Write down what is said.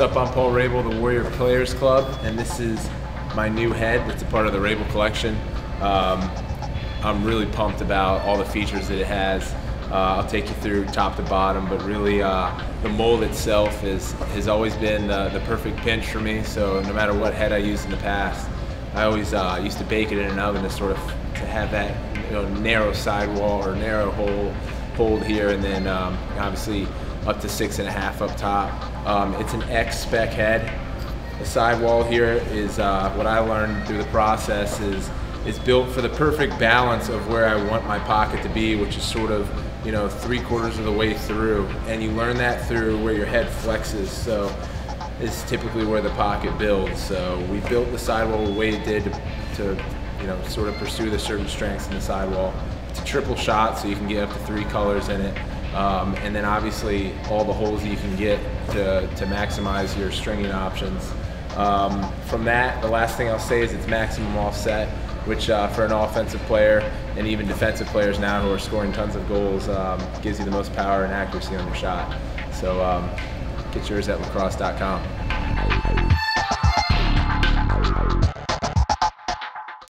What's up, I'm Paul Rabil, the Warrior Players Club, and this is my new head that's a part of the Rabil collection. Um, I'm really pumped about all the features that it has. Uh, I'll take you through top to bottom, but really uh, the mold itself is, has always been the perfect pinch for me, so no matter what head I used in the past, I always uh, used to bake it in an oven to sort of to have that you know, narrow sidewall or narrow hole hold here, and then um, obviously up to six and a half up top. Um, it's an X spec head. The sidewall here is uh, what I learned through the process is is built for the perfect balance of where I want my pocket to be, which is sort of you know three quarters of the way through, and you learn that through where your head flexes. So is typically where the pocket builds. So we built the sidewall the way it did to, to you know sort of pursue the certain strengths in the sidewall. It's a triple shot, so you can get up to three colors in it. Um, and then obviously all the holes that you can get to, to maximize your stringing options. Um, from that, the last thing I'll say is it's maximum offset, which uh, for an offensive player and even defensive players now who are scoring tons of goals um, gives you the most power and accuracy on your shot. So um, get yours at lacrosse.com.